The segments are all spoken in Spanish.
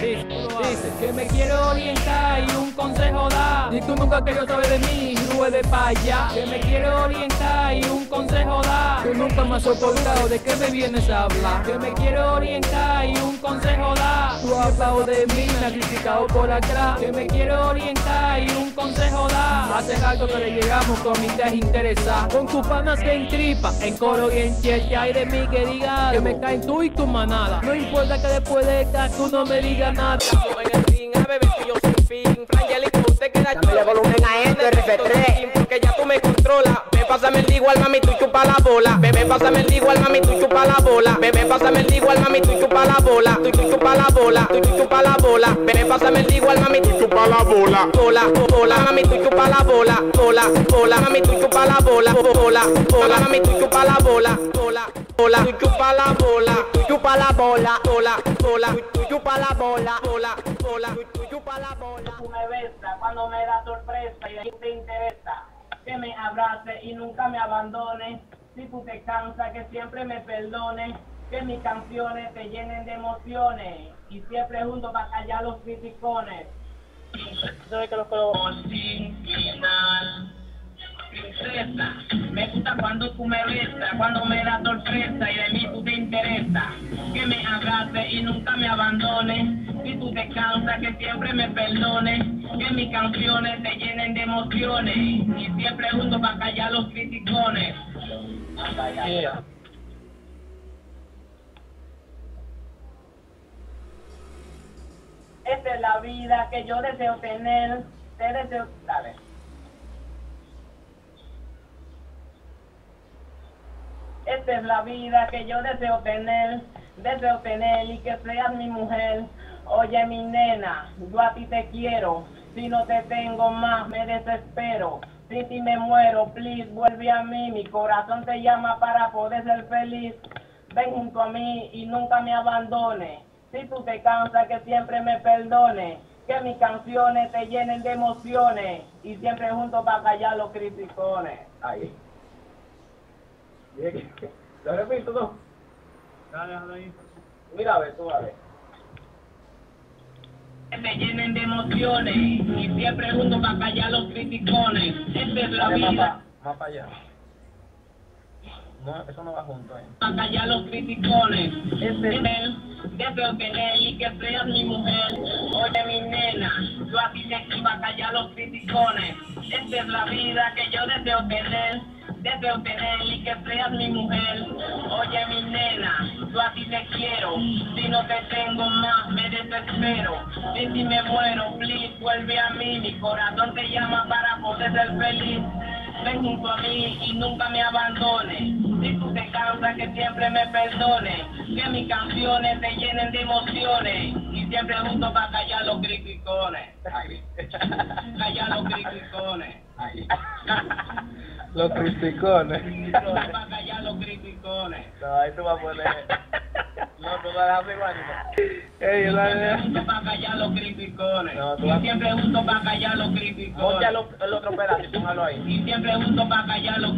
Dice, que me quiero orientar y un consejo da. Y tú nunca querido saber de mí, de pa' allá. Que me quiero orientar y un consejo da. Tú nunca me has soportado, ¿de qué me vienes a hablar? Que me quiero orientar y un consejo da. Tú has hablado de mí, me has criticado por atrás. Que me quiero orientar y un consejo da. Hace rato que le llegamos con mi interesadas. Con tus panas en tripa, en coro y en che, hay de mí que diga que me caen tú y tu manada. No importa que después de esta tú no me digas nada. En el ring, a bebé, yo sin pásame el igual, mami, tú chupa la bola. Bebé, pásame el igual, mami, tú chupa la bola. Bebé, pásame el igual, mami, tú chupa la bola. Tú chupa la bola, tú chupa la bola. Bebé, pásame el igual, mami, tú chupa la bola. Bola, bola, mami, tú chupa la bola. Bola, bola, mami, tú chupa la bola. Bola, bola, mami, tú chupa la bola. Bola, bola, tú chupa la bola. Tú chupa la bola. Bola, bola, tú chupa la bola. Bola, bola, tú chupa la bola. Tú me besa cuando me da sorpresa y a ti te interesa que me abrace y nunca me abandone. Si tú te cansas, que siempre me perdone. Que mis canciones te llenen de emociones y siempre juntos para callar los criticones. Soy que los sin final. Princesa, me gusta cuando tú me besas, cuando me das sorpresa y de mí tú te interesa. Que me abrace y nunca me abandone. Si tú te que siempre me perdone. Que mis canciones te llenen de emociones y siempre juntos para callar los criticones. Esta es la vida que yo deseo tener. Te deseo. Dale. Esta es la vida que yo deseo tener. Deseo tener y que seas mi mujer. Oye, mi nena, yo a ti te quiero. Si no te tengo más, me desespero. Si ti me muero, please, vuelve a mí. Mi corazón te llama para poder ser feliz. Ven junto a mí y nunca me abandone. Si tú te cansas, que siempre me perdone. Que mis canciones te llenen de emociones. Y siempre juntos para callar los criticones. Ahí. ¿Lo repito no? Dale, ahí. Mira a ver, tú a ver. Te llenen de emociones y siempre juntos para callar los criticones. Esta es la vida. Más para allá. No, eso no va junto, eh. Para callar los criticones. Este es él. Deseo tener y que seas mi mujer. Oye, mi nena, yo a ti te para callar los criticones. Esta es la vida que yo deseo tener. Tener y que seas mi mujer. Oye, mi nena, yo a ti te quiero. Si no te tengo más, me desespero. Y si me muero, please, vuelve a mí. Mi corazón te llama para poder ser feliz. Ven junto a mí y nunca me abandone. Si tú te cansas, que siempre me perdone. Que mis canciones te llenen de emociones. Y siempre juntos para callar los criticones. callar los criticones. Los criticones. Para los criticones. No, ahí tú vas a poner. No, tú vas a dejarme igual. Juntos para callar los criticones. No, tú y vas- siempre juntos para callar los criticones. Ponte el otro- el otro pedazo y póngalo ahí. y siempre juntos para callar los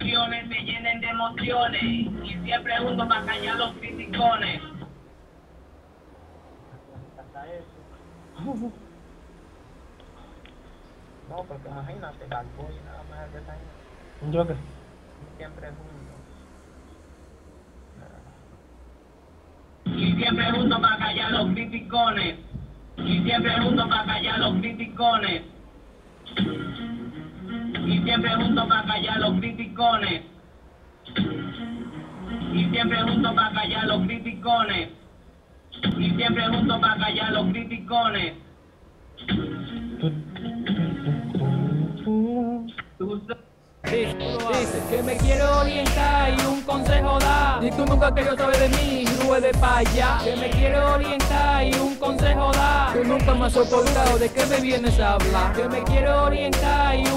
emociones se llenen de emociones y siempre juntos para callar los criticones No, porque imagínate, y nada más está ahí. ¿Yo qué? Siempre juntos. y siempre juntos para callar los criticones y siempre juntos para callar los criticones y siempre juntos para callar los criticones y siempre juntos para callar los criticones y siempre juntos para callar los criticones Dice, que me quiero orientar y un consejo da. Y tú nunca querido saber de mí, de pa' allá. Que me quiero orientar y un consejo da. Tú nunca me has soportado, ¿de qué me vienes a hablar? Que me quiero orientar y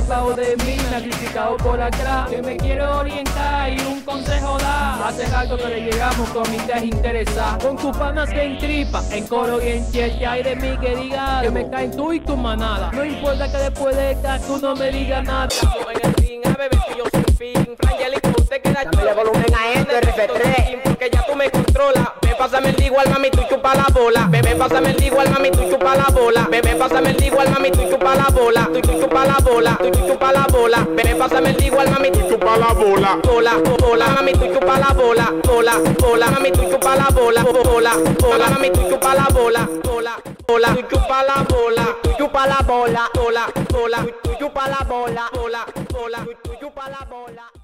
hablado de mí, me has criticado por atrás. Que me quiero orientar y un consejo da. Hace rato que le llegamos con mi interesadas. Con tus panas en tripa, en coro y en che, hay de mí que diga que me caen tú y tu manada. No importa que después de esta tú no me digas nada. En el ring, a bebé, yo sin fin. Frangelico, te quedas Dame volumen a esto, RF3. Porque ya tú me controlas. Ven, pásame el igual, mami, tú pásame el igual, mami, tú chupa la bola. Ven, pásame el igual, mami, tú chupa la bola. Tú chupa la bola, tú chupa la bola. Ven, pásame el igual, mami, tú chupa la bola. Bola, bola, mami, tú chupa la bola. Bola, bola, mami, tú chupa la bola. Bola, bola, mami, tú chupa la bola. Bola, bola, tú chupa la bola. Tú chupa la bola, Bola, bola, tú chupa la bola, bola, bola. tú chupa la bola.